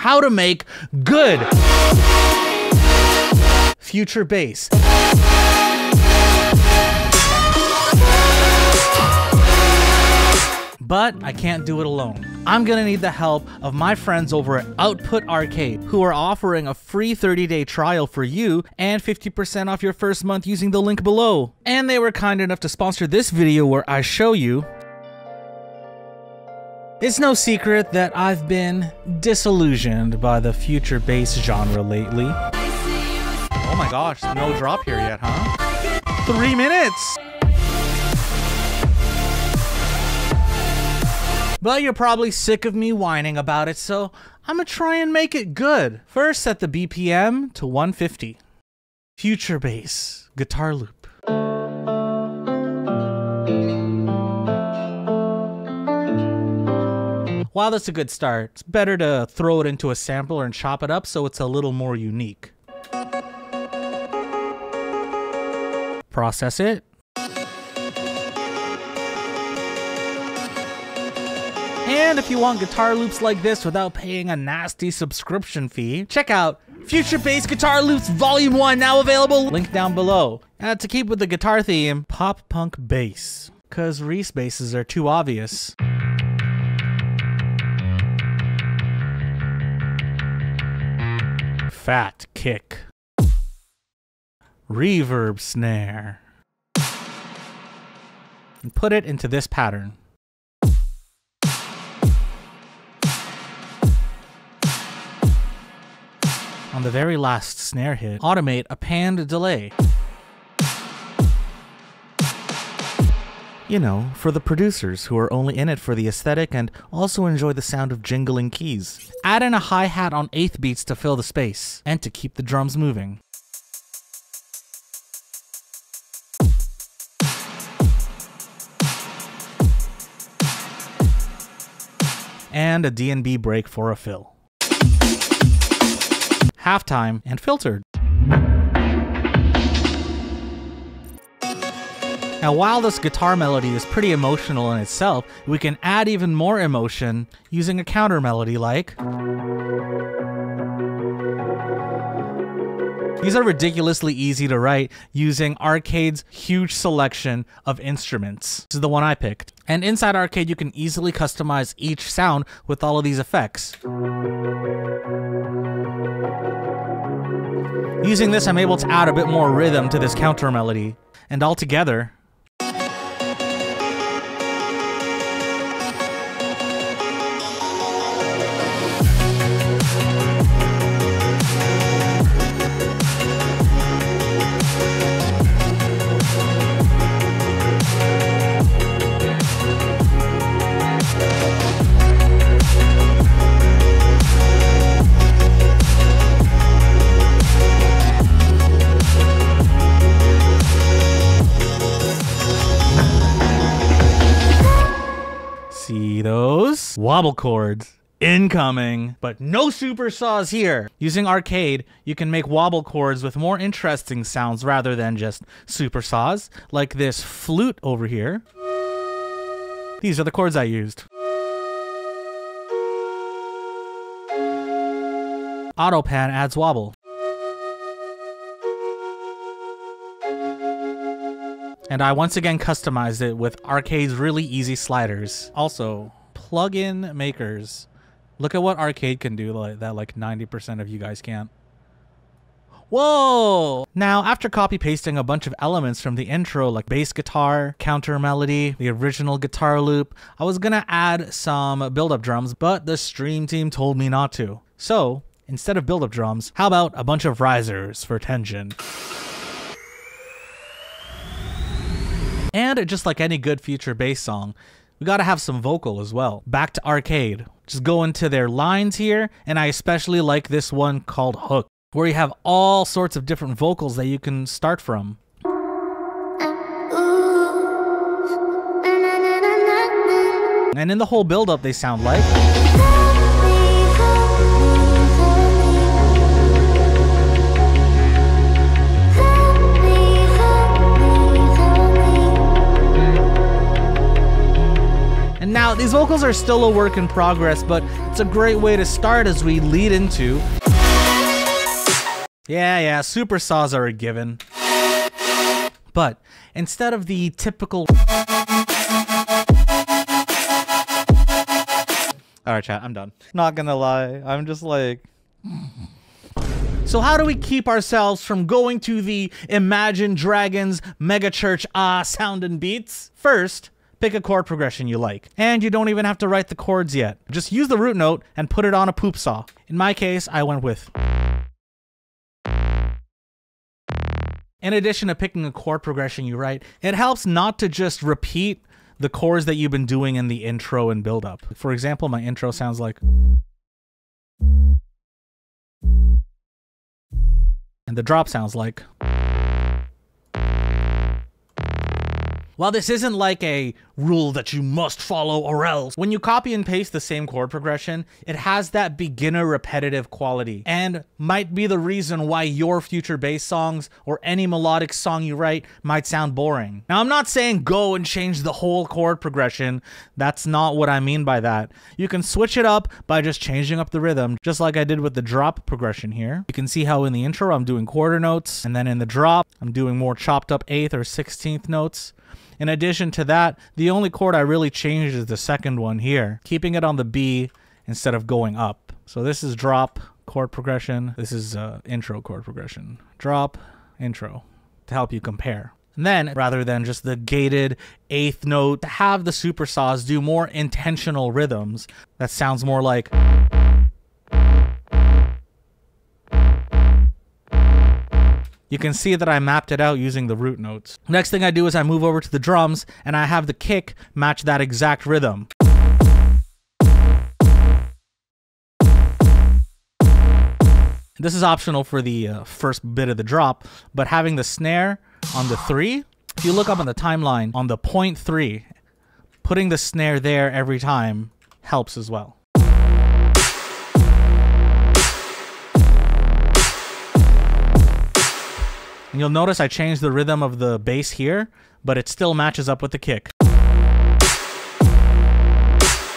how to make good future bass. But I can't do it alone. I'm gonna need the help of my friends over at Output Arcade, who are offering a free 30 day trial for you and 50% off your first month using the link below. And they were kind enough to sponsor this video where I show you it's no secret that I've been disillusioned by the future bass genre lately. Oh my gosh, no drop here yet, huh? Three minutes! But you're probably sick of me whining about it, so I'm gonna try and make it good. First, set the BPM to 150. Future bass, guitar loop. While that's a good start, it's better to throw it into a sampler and chop it up so it's a little more unique. Process it, And if you want guitar loops like this without paying a nasty subscription fee, check out Future Bass Guitar Loops Volume 1 now available, link down below. And to keep with the guitar theme, pop punk bass. Cause Reese basses are too obvious. Fat kick. Reverb snare. And put it into this pattern. on the very last snare hit, automate a panned delay. You know, for the producers who are only in it for the aesthetic and also enjoy the sound of jingling keys. Add in a hi-hat on 8th beats to fill the space, and to keep the drums moving. And a D&B break for a fill halftime, and filtered. Now while this guitar melody is pretty emotional in itself, we can add even more emotion using a counter melody like... These are ridiculously easy to write using Arcade's huge selection of instruments. This is the one I picked. And inside Arcade you can easily customize each sound with all of these effects. Using this, I'm able to add a bit more rhythm to this counter melody. And altogether, wobble chords incoming, but no super saws here. Using arcade, you can make wobble chords with more interesting sounds rather than just super saws, like this flute over here. These are the chords I used. Autopan adds wobble. And I once again customized it with Arcade's really easy sliders. Also, plug-in makers. Look at what arcade can do like, that like 90% of you guys can't. Whoa! Now, after copy pasting a bunch of elements from the intro, like bass guitar, counter melody, the original guitar loop, I was gonna add some build-up drums, but the stream team told me not to. So, instead of build-up drums, how about a bunch of risers for tension? And just like any good future bass song, we gotta have some vocal as well. Back to arcade. Just go into their lines here, and I especially like this one called Hook, where you have all sorts of different vocals that you can start from. And in the whole build-up, they sound like... vocals are still a work in progress, but it's a great way to start as we lead into. Yeah, yeah, super saws are a given. But instead of the typical. Alright, chat, I'm done. Not gonna lie, I'm just like. So how do we keep ourselves from going to the Imagine Dragons megachurch ah sound and beats? First, pick a chord progression you like. And you don't even have to write the chords yet. Just use the root note and put it on a poop saw. In my case, I went with In addition to picking a chord progression you write, it helps not to just repeat the chords that you've been doing in the intro and build up. For example, my intro sounds like and the drop sounds like While this isn't like a rule that you must follow or else, when you copy and paste the same chord progression, it has that beginner repetitive quality and might be the reason why your future bass songs or any melodic song you write might sound boring. Now, I'm not saying go and change the whole chord progression. That's not what I mean by that. You can switch it up by just changing up the rhythm, just like I did with the drop progression here. You can see how in the intro I'm doing quarter notes, and then in the drop, I'm doing more chopped up eighth or 16th notes. In addition to that, the only chord I really changed is the second one here, keeping it on the B instead of going up. So this is drop chord progression. This is uh, intro chord progression. Drop, intro to help you compare. And then, rather than just the gated eighth note, to have the super saws do more intentional rhythms that sounds more like You can see that I mapped it out using the root notes. Next thing I do is I move over to the drums and I have the kick match that exact rhythm. This is optional for the uh, first bit of the drop, but having the snare on the three, if you look up on the timeline on the point three, putting the snare there every time helps as well. And you'll notice I changed the rhythm of the bass here, but it still matches up with the kick.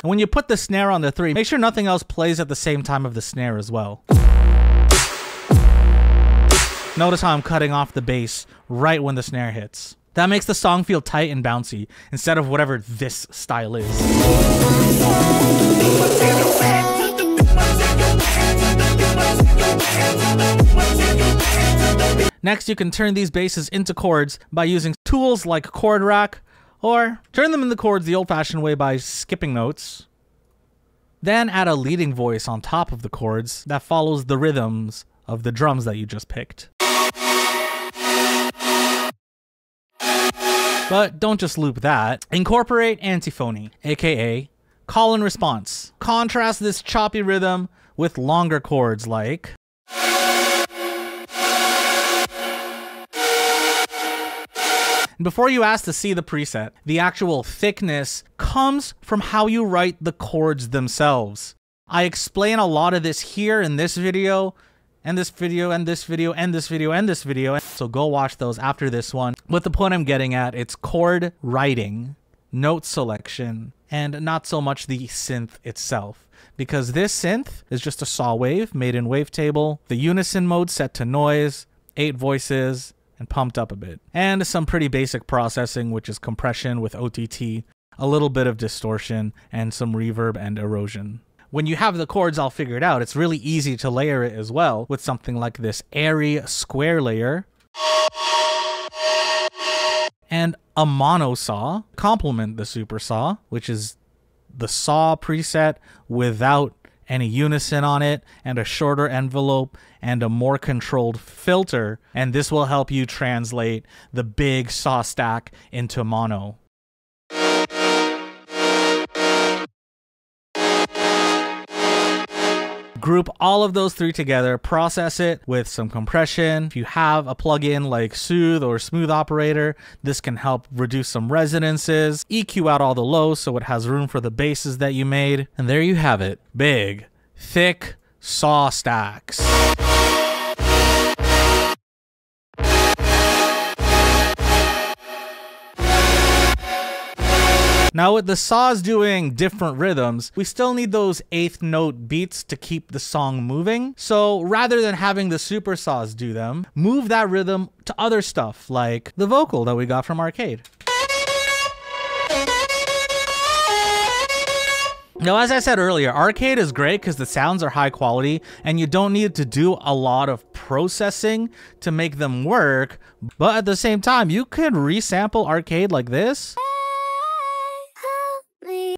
And when you put the snare on the 3, make sure nothing else plays at the same time of the snare as well. Notice how I'm cutting off the bass right when the snare hits. That makes the song feel tight and bouncy, instead of whatever this style is. Next, you can turn these basses into chords by using tools like Chord Rack, or turn them into chords the old-fashioned way by skipping notes. Then add a leading voice on top of the chords that follows the rhythms of the drums that you just picked. But don't just loop that. Incorporate antiphony, aka call and response. Contrast this choppy rhythm with longer chords like Before you ask to see the preset, the actual thickness comes from how you write the chords themselves. I explain a lot of this here in this video, and this video, and this video, and this video, and this video. So go watch those after this one. But the point I'm getting at, it's chord writing, note selection, and not so much the synth itself. Because this synth is just a saw wave made in Wavetable, the unison mode set to noise, eight voices, and pumped up a bit. And some pretty basic processing, which is compression with OTT, a little bit of distortion, and some reverb and erosion. When you have the chords all figured out, it's really easy to layer it as well with something like this airy square layer and a mono saw complement the super saw, which is the saw preset without any unison on it, and a shorter envelope, and a more controlled filter. And this will help you translate the big saw stack into mono. Group all of those three together, process it with some compression. If you have a plugin like Soothe or Smooth Operator, this can help reduce some resonances, EQ out all the lows so it has room for the basses that you made. And there you have it. Big, thick saw stacks. Now with the saws doing different rhythms, we still need those eighth note beats to keep the song moving. So rather than having the super saws do them, move that rhythm to other stuff like the vocal that we got from Arcade. Now, as I said earlier, Arcade is great because the sounds are high quality and you don't need to do a lot of processing to make them work. But at the same time, you can resample Arcade like this.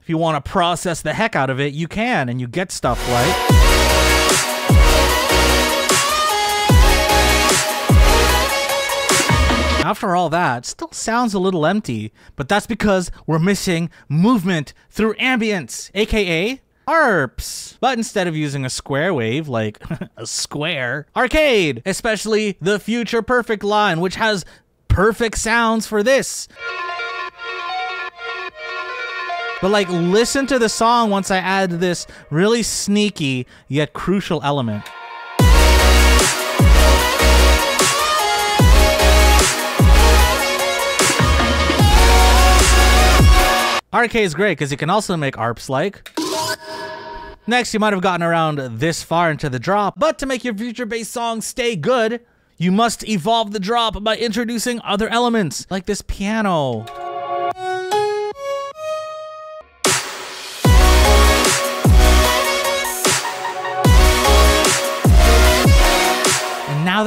If you want to process the heck out of it, you can and you get stuff like. After all that, still sounds a little empty, but that's because we're missing movement through ambience, aka ARPs. But instead of using a square wave like a square, arcade, especially the Future Perfect line, which has perfect sounds for this. But like, listen to the song once I add this really sneaky yet crucial element. Arcade is great because you can also make ARPs like. Next, you might have gotten around this far into the drop, but to make your future bass song stay good, you must evolve the drop by introducing other elements, like this piano.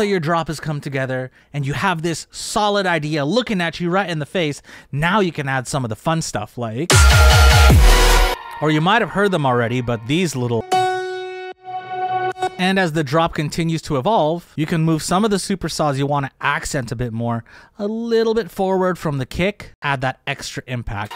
That your drop has come together and you have this solid idea looking at you right in the face, now you can add some of the fun stuff like. Or you might have heard them already, but these little. And as the drop continues to evolve, you can move some of the super saws you want to accent a bit more, a little bit forward from the kick, add that extra impact.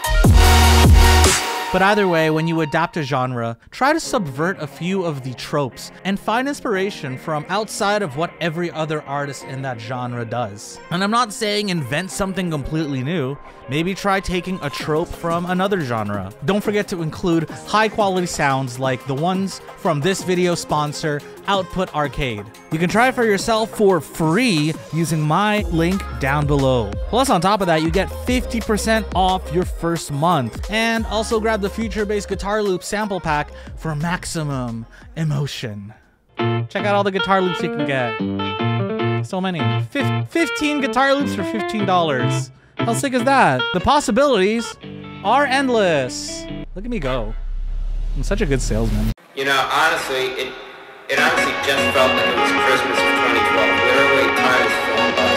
But either way, when you adapt a genre, try to subvert a few of the tropes and find inspiration from outside of what every other artist in that genre does. And I'm not saying invent something completely new, maybe try taking a trope from another genre. Don't forget to include high quality sounds like the ones from this video sponsor, Output Arcade. You can try it for yourself for free using my link down below. Plus on top of that, you get 50% off your first month and also grab the Future Bass Guitar Loop sample pack for maximum emotion. Check out all the guitar loops you can get. So many. Fif 15 guitar loops for $15. How sick is that? The possibilities are endless. Look at me go. I'm such a good salesman. You know, honestly, it it honestly just felt like it was Christmas of 2012. Literally, time has flown by